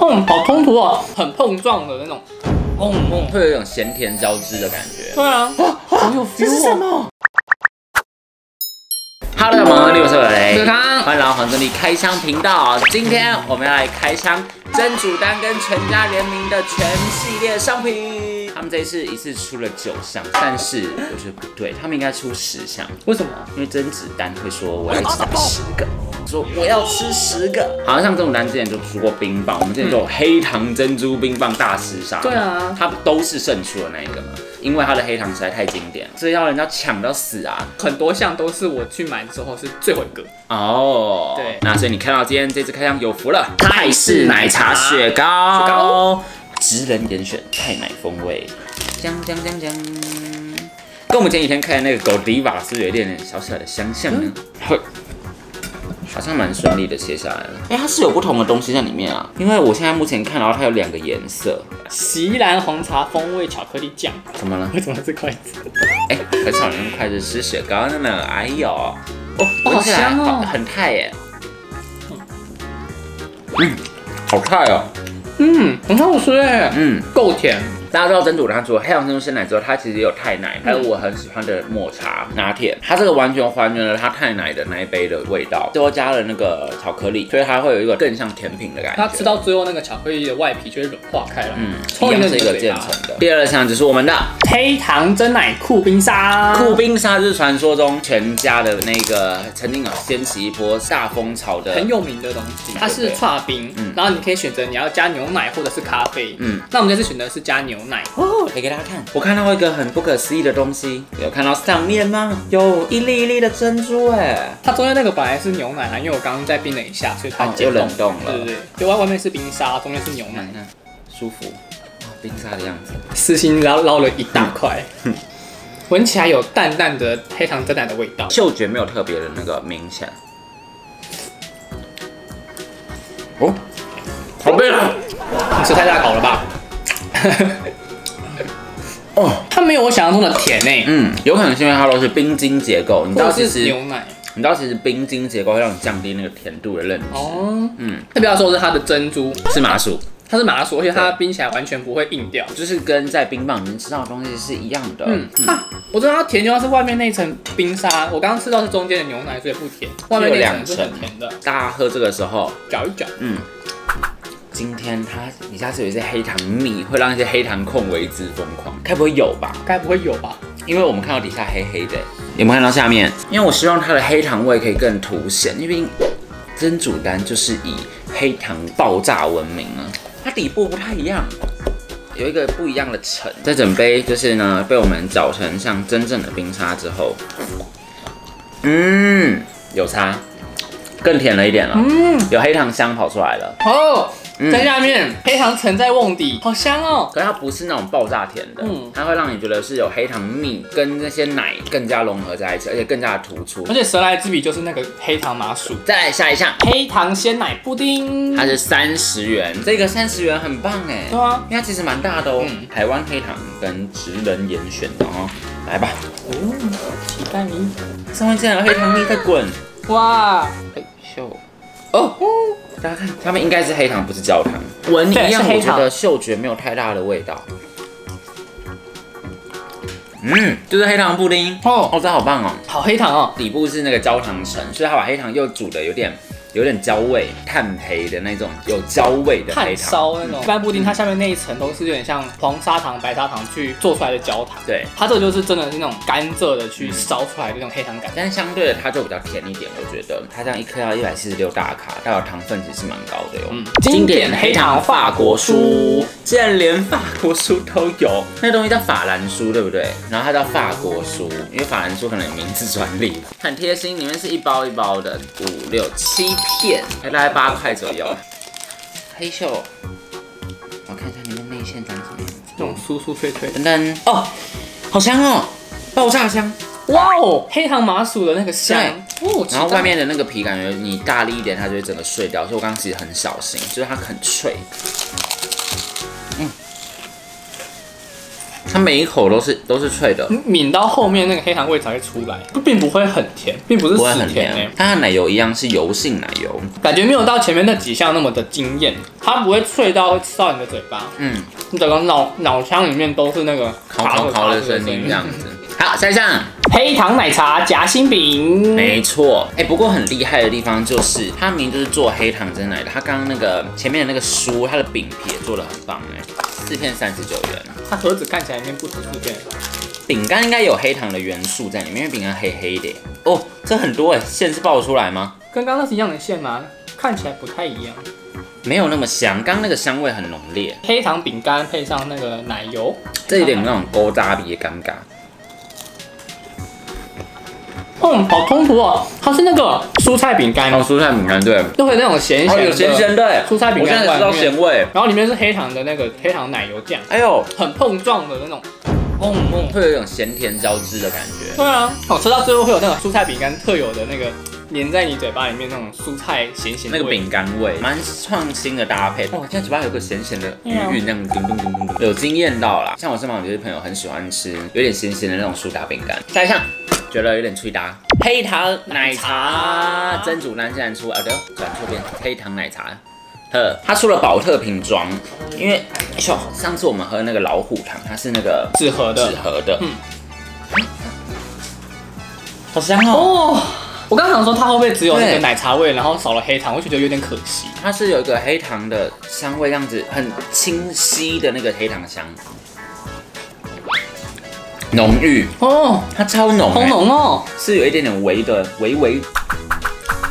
嗯，好冲突哦，很碰撞的那种，嗡嗡，会有一种咸甜交织的感觉。对啊，好有 feel 哦。么？Hello，大家好，我是伟雷，是康欢迎来到黄真理开箱频道。今天我们要来开箱真主丹跟全家联名的全系列商品。他们这一次一次出了九项，但是我觉得不对，他们应该出十项，为什么？因为甄子丹会说我要吃十个，说我要吃十个。好像像甄子丹之前就出过冰棒，我们之前就有黑糖珍珠冰棒大厮杀，对啊它都是胜出的那一个嘛，因为它的黑糖实在太经典，所以要人家抢到死啊。很多项都是我去买之后是最后一个。哦，对那所以你看到今天这次开箱有福了，泰式奶茶雪糕，雪糕，职人严选泰奶风味，将将将将，跟我们前几天开的那个狗迪瓦是不是有一点点小小的相像呢？会。好像蛮顺利的切下来了。哎、它是有不同的东西在里面啊，因为我现在目前看到它有两个颜色。席兰红茶风味巧克力酱，怎么了？为什么是筷子？哎、很少人用筷子吃雪糕的呢。哎呦，哦，哦闻起来好香哦好很泰耶。嗯，好泰哦。嗯，很好吃哎，嗯，够甜。大家知道真主它除了黑糖珍珠鲜奶之后，它其实也有泰奶，还有我很喜欢的抹茶拿铁。它这个完全还原了它泰奶的那一杯的味道，最后加了那个巧克力，所以它会有一个更像甜品的感觉。它吃到最后那个巧克力的外皮就会融化开了，嗯，一样是一个渐层的。第二项就是我们的黑糖真奶酷冰沙，酷冰沙，是传说中全家的那个曾经有掀起一波大风潮的很有名的东西，它是刨冰，嗯然后你可以选择你要加牛奶或者是咖啡，嗯。那我们这次选择是加牛奶，哦，可以给大家看。我看到一个很不可思议的东西，有看到上面吗？有一粒一粒的珍珠哎。它中间那个本来是牛奶啊，因为我刚刚在冰了一下，所以它哦解又冷冻了对对对，就外外面是冰沙，中间是牛奶看，看，舒服，哇，冰沙的样子。私心捞捞了一大块嗯，闻起来有淡淡的黑糖真奶的味道，嗅觉没有特别的那个明显。哦，好贝了。你吃太大口了吧？哦，它没有我想象中的甜诶，嗯，有可能是因为它都是冰晶结构，你知或者是道其实牛奶。你知道其实冰晶结构会让你降低那个甜度的认知。哦。嗯，特别要说是它的珍珠，是麻薯，它是麻薯，而且它冰起来完全不会硬掉。就是跟在冰棒里面吃到的东西是一样的。嗯。啊，我知道它甜就要是外面那一层冰沙，我刚刚吃到是中间的牛奶，所以不甜，外面那一层。是很甜的，大家喝这个时候，搅一搅。嗯，今天它你下次有一些黑糖蜜，会让一些黑糖控为之疯狂，该不会有吧？该不会有吧？因为我们看到底下黑黑的，有没有看到下面？因为我希望它的黑糖味可以更凸显，因为真主丹就是以黑糖爆炸闻名啊，它底部不太一样。有一个不一样的层，这整杯就是呢被我们搅成像真正的冰沙之后，嗯，有差，更甜了一点了，嗯，有黑糖香跑出来了。哦，嗯在下面。黑糖沉在瓮底，好香哦。可是它不是那种爆炸甜的，嗯。它会让你觉得是有黑糖蜜跟那些奶更加融合在一起，而且更加的突出。而。且蛇来之笔就是那个黑糖麻薯，再来下一项，黑糖鲜奶布丁。它是三十元，这个三十元很棒哎，对啊，因为它其实蛮大的哦。嗯。台湾黑糖跟职人严选的哦，来吧，哦，期待你。上面竟然有黑糖蜜在滚，哇，嘿咻，哦，大家看，它们应该是黑糖，不是焦糖。闻一对样，我觉得嗅觉没有太大的味道。嗯，就是黑糖布丁哦哦，这好棒哦。好黑糖哦。底部是那个焦糖层，所以它把黑糖又煮的有点有点焦味、炭焙的那种有焦味的黑炭。烧那种，一般布丁它下面那一层都是有点像黄砂糖、白砂糖去做出来的焦糖，对，它这个就是真的是那种甘蔗的去烧出来的那种黑糖感。但是相对的它就比较甜一点，我觉得。它这样一颗要一百四十六大卡，代表糖分其实蛮高的哟。嗯。经典黑糖法国酥，竟然连法国酥都有，那东西叫法兰酥，对不对？然后它叫法国酥，因为法兰酥可能有名字专利，很贴心，里面是一包一包的，五六七片，还大概八块左右。黑秀，我看一下里面内馅长什么样子。那种酥酥脆脆的。噔噔，哦，好香哦，爆炸香。哇哦，黑糖麻薯的那个香，哦，然后外面的那个皮，感觉你大力一点，它就会整个碎掉。所以我刚刚其实很小心，就是它很脆。嗯，它每一口都是都是脆的，抿到后面那个黑糖味才会出来，并不会很甜，并不是很死甜欸甜。它和奶油一样是油性奶油，感觉没有到前面那几项那么的惊艳，它不会脆到会刺到你的嘴巴，嗯，你整个脑脑腔里面都是那个烤烤烤的声音这样子。好，下一项。黑糖奶茶夹心饼，没错，哎、不过很厉害的地方就是，它明明就是做黑糖真奶的，它刚刚那个前面的那个酥，它的饼皮也做的很棒哎，四片三十九元。它盒子看起来里面不止四片，饼干应该有黑糖的元素在里面，因为饼干黑黑的耶。哦，这很多哎，馅是爆出来吗？跟刚刚那是一样的馅吗？看起来不太一样。没有那么香，刚刚那个香味很浓烈，黑糖饼干配上那个奶油，这有点那种勾扎鼻的尴尬。嗯，好冲突哦。它是那个蔬菜饼干，哦，蔬菜饼干对，就会有那种咸咸哦的，有咸咸的，蔬菜饼干我现在知道咸味。然后里面是黑糖的那个黑糖奶油酱，哎呦，很碰撞的那种。砰砰，会有一种咸甜交织的感觉。对啊，我，吃到最后会有那种蔬菜饼干特有的那个粘在你嘴巴里面那种蔬菜咸咸的那个饼干味，蛮创新的搭配。哦，现在嘴巴有个咸咸的余对啊韵，那样咚咚咚咚咚，有惊艳到啦。像我身旁有些朋友很喜欢吃有点咸咸的那种苏打饼干。下一项，觉得有点脆搭，黑糖奶茶，真主丹竟然出，啊对，转错边，黑糖奶茶。呵，它出了保特瓶装，因为哎呦，上次我们喝那个老虎糖，它是那个纸盒的纸。盒的，嗯好香哦。哦，我刚想说它会不会只有那个奶茶味，然后少了黑糖，我就觉得有点可惜。它是有一个黑糖的香味，这样子很清晰的那个黑糖香，浓郁，哦，它超浓、好欸，浓哦，是有一点点微的微微，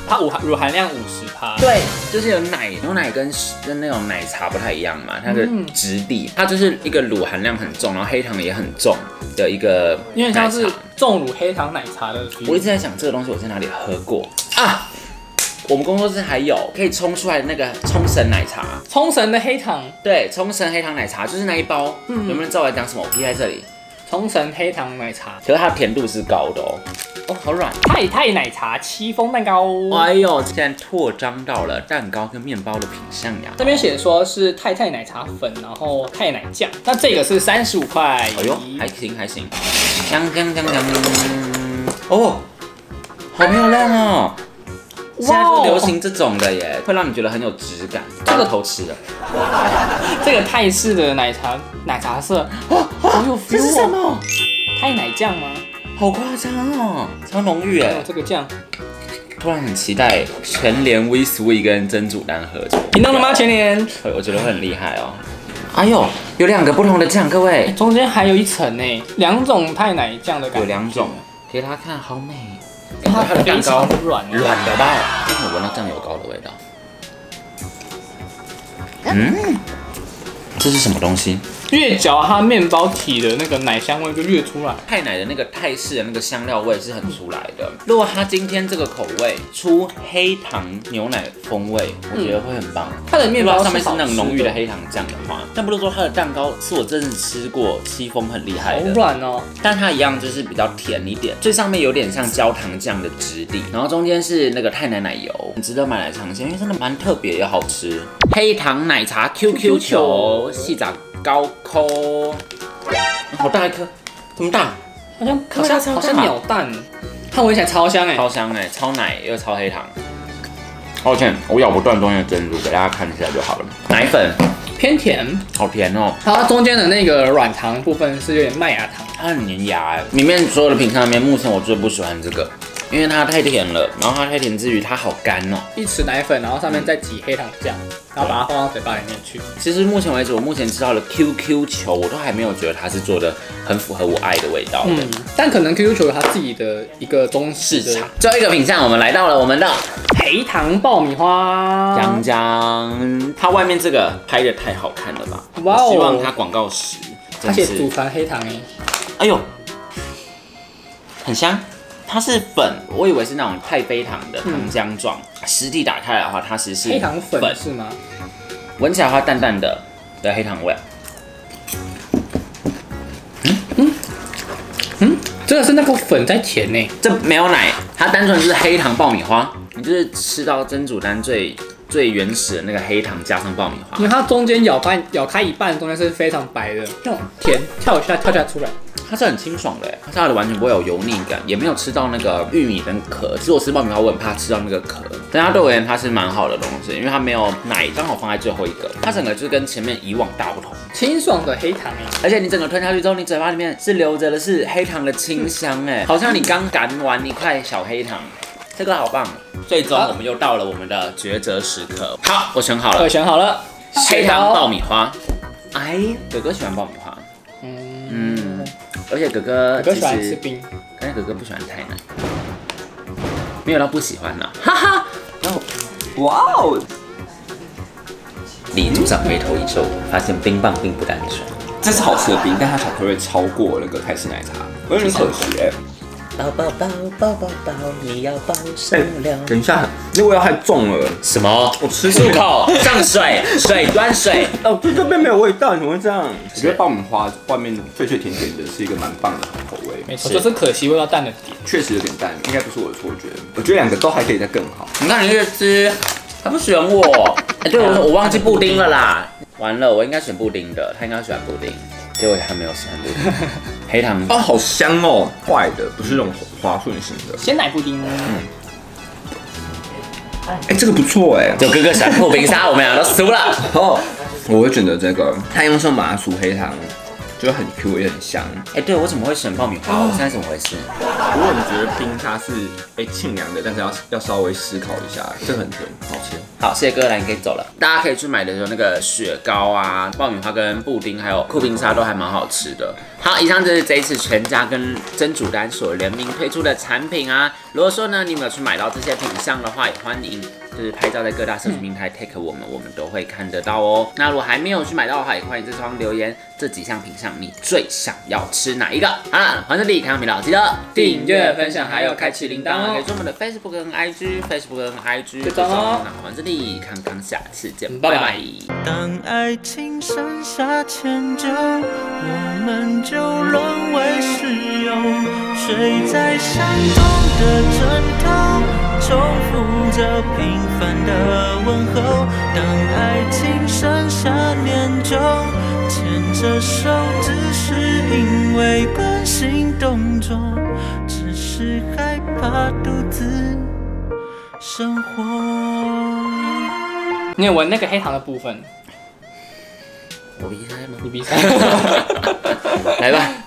它乳含乳含量五十趴。对，就是有奶牛奶跟跟那种奶茶不太一样嘛，它的嗯质地，它就是一个乳含量很重，然后黑糖也很重的一个因为像是重乳黑糖奶茶的。我一直在想这个东西我在哪里喝过啊？我们工作室还有可以冲出来的那个冲绳奶茶，冲绳的黑糖，对，冲绳黑糖奶茶就是那一包，嗯有没有人知道我在讲什么？我贴在这里。冲绳黑糖奶茶，可是它的甜度是高的哦，哦，好软。太太奶茶戚风蛋糕。哎呦，现在扩张到了蛋糕跟面包的品相呀。这边写说是太太奶茶粉，然后太奶酱，那这个是三十五块。哎呦，还行还行，香香香香。哦，好漂亮哦！现在都流行这种的耶，会让你觉得很有质感。这个偷吃的，这个泰式的奶茶奶茶色，好有 feel 哦。这是什么？太奶酱吗？好夸张哦，超浓郁还有耶！这个酱，突然很期待全联 We Sweet 跟真煮丹合作。听到了吗？全年会，我觉得会很厉害哦。哎呦，有两个不同的酱，各位，中间还有一层呢，两种太奶酱的感觉。有两种，给大家看，好美。它它的蛋非糕常软哦，软的到，真的闻到酱油膏的味道。嗯，这是什么东西？越嚼它面包体的那个奶香味就越出来。泰奶的那个泰式的那个香料味是很出来的。如果它今天这个口味出黑糖牛奶风味，我觉得会很棒。它的面包上面是那种浓郁的黑糖酱的话，但不是说它的蛋糕是我真的吃过戚风很厉害好的，软哦，但它一样就是比较甜一点，最上面有点像焦糖酱的质地，然后中间是那个泰奶奶油，很值得买来尝鲜，因为真的蛮特别又好吃。黑糖奶茶 QQ 球，细长高抠，好大一颗，这么大，好像好像好像鸟蛋，它闻起来超香哎。超香哎，超奶又超黑糖。抱歉，我咬不断中间的珍珠，给大家看一下就好了。奶粉。偏甜，好甜哦，它中间的那个软糖部分是有点麦芽糖，它很粘牙哎。里面所有的品相里面，目前我最不喜欢这个，因为它太甜了，然后它太甜之余它好干哦。一匙奶粉，然后上面再挤黑糖酱，然后把它放到嘴巴里面去。其实目前为止，我目前吃到的 QQ 球，我都还没有觉得它是做的很符合我爱的味道的。嗯，但可能 QQ 球有它自己的一个中式的市场最后一个品相，我们来到了我们的黑糖爆米花，江江，它外面这个拍的太好看了吧？哇哦希望它广告时它写真是祖传黑糖哎，哎呦，很香。它是粉，我以为是那种太妃糖的糖浆状，实体打开来的话，它其实是黑糖粉是吗？闻起来的话淡淡的的黑糖味。嗯真的是那个粉在甜呢，这没有奶，它单纯就是黑糖爆米花，你就是吃到真煮丹最最原始的那个黑糖加上爆米花因。为它中间咬半咬开一半，中间是非常白的，那种甜跳一下跳下出来。它是很清爽的，它是它的完全不会有油腻感，也没有吃到那个玉米跟壳。其实我吃爆米花，我很怕吃到那个壳，但它对我而言它是蛮好的东西，因为它没有奶，刚好放在最后一个，它整个就是跟前面以往大不同。清爽的黑糖哎，而且你整个吞下去之后，你嘴巴里面是留着的是黑糖的清香，哎，好像你刚擀完一块小黑糖，这个好棒。最终我们又到了我们的抉择时刻。好，我选好了我，选好了，黑糖爆米花。哎，哥哥喜欢爆米花，嗯，嗯，而且哥哥其我喜欢吃实，冰，但是哥哥不喜欢太奶，没有到不喜欢呢，哈哈。然后哇哦，李组长眉头一皱，发现冰棒并不单纯。这是好吃的冰，但它巧克力超过那个泰式奶茶，我有点可惜哎。抱抱抱抱抱抱，你要抱什么了？等一下，那味道太重了。什么？我吃漱口，上水，水端水。哦，这这边没有味道，怎么会这样？我觉得爆米花外面脆脆甜甜的，是一个蛮棒的口味。没错，就是可惜味道淡了点。确实有点淡，应该不是我的错觉。我觉得两个都还可以再更好。你看你越吃，他不选我。哎，对我我忘记布丁了啦。完了，我应该选布丁的，他应该喜欢布丁，结果他没有喜欢布丁。黑糖哦，好香哦，坏的，不是那种滑顺型的。鲜奶布丁嗯？哎，这个不错哎。就哥哥喜欢破冰沙，我们俩都输了。哦，我会选择这个，它用上麻薯黑糖，就很 Q 也很香。哎，对我怎么会选爆米花？我现在怎么回事？如果你觉得冰沙是被沁凉的，但是要要稍微思考一下，这个很甜，好吃。好，谢谢哥，来你可以走了。大家可以去买的时候，那个雪糕啊、爆米花跟布丁，还有酷冰沙都还蛮好吃的。好，以上就是这一次全家跟真煮丹所联名推出的产品啊。如果说呢，你们有去买到这些品相的话，也欢迎就是拍照在各大社群平台 take 我们，我们都会看得到哦。那如果还没有去买到的话，也欢迎在下方留言这几项品相你最想要吃哪一个。好了，黄这里看到频道记得订阅分享还有开启铃铛哦。可以追我们的 Facebook 跟 IG，Facebook 跟 IG 追踪哦那黄这里康康下次见，拜拜。拜拜。当爱情剩下迁就，我们就沦为室友，睡在相同的枕头，重复着平凡的问候。当爱情剩下念旧，牵着手只是因为关心动作，只是害怕独自生活。你有闻那个黑糖的部分？我鼻塞吗？你鼻塞。来吧。